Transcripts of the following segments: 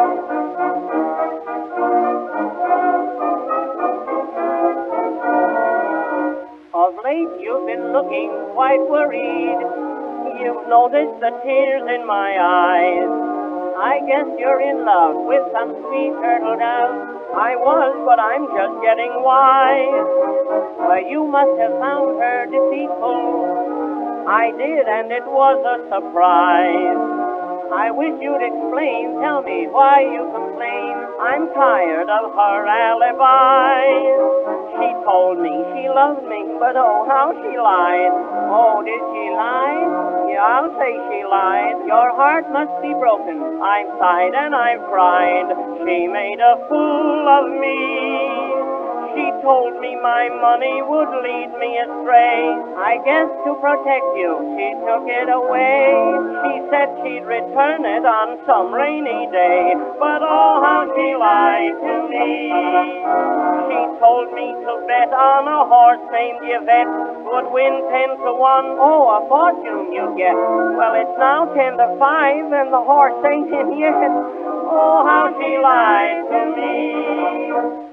Of late you've been looking quite worried. You've noticed the tears in my eyes. I guess you're in love with some sweet turtle dove. I was, but I'm just getting wise. Why, you must have found her deceitful. I did, and it was a surprise. I wish you'd explain, tell me why you complain. I'm tired of her alibis. She told me she loved me, but oh, how she lied. Oh, did she lie? Yeah, I'll say she lied. Your heart must be broken. I've sighed and I've cried. She made a fool of me. Told me my money would lead me astray. I guess to protect you, she took it away. She said she'd return it on some rainy day. But oh, how she lied to me. She told me to bet on a horse named Yvette would win ten to one. Oh, a fortune you'd get. Well, it's now ten to five, and the horse ain't in yet. Oh, how she lied to me.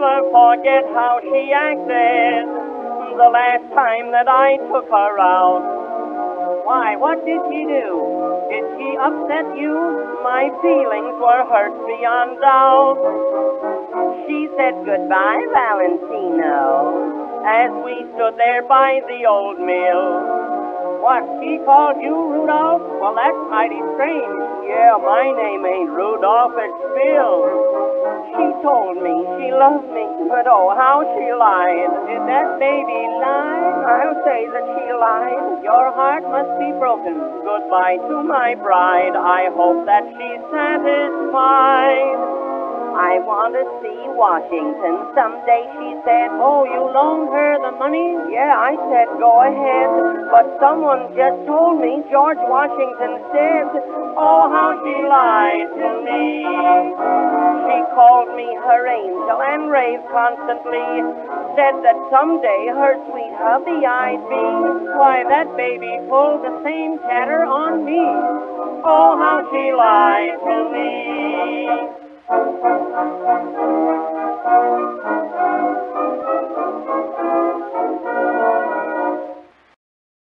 Never forget how she acted the last time that I took her out. Why, what did she do? Did she upset you? My feelings were hurt beyond doubt. She said goodbye, Valentino, as we stood there by the old mill. What, she called you Rudolph? Well, that's mighty strange. Yeah, my name ain't Rudolph, it's Bill. She she loved me, but oh, how she lied. Did that baby lie? I'll say that she lied. Your heart must be broken. Goodbye to my bride. I hope that she's satisfied. I want to see Washington someday, she said. Oh, you loaned her the money? Yeah, I said go ahead. But someone just told me George Washington said, oh, how she lied to me. Called me her angel and raved constantly. Said that someday her sweet hubby I'd be. Why, that baby pulled the same chatter on me. Oh, how she lied to me.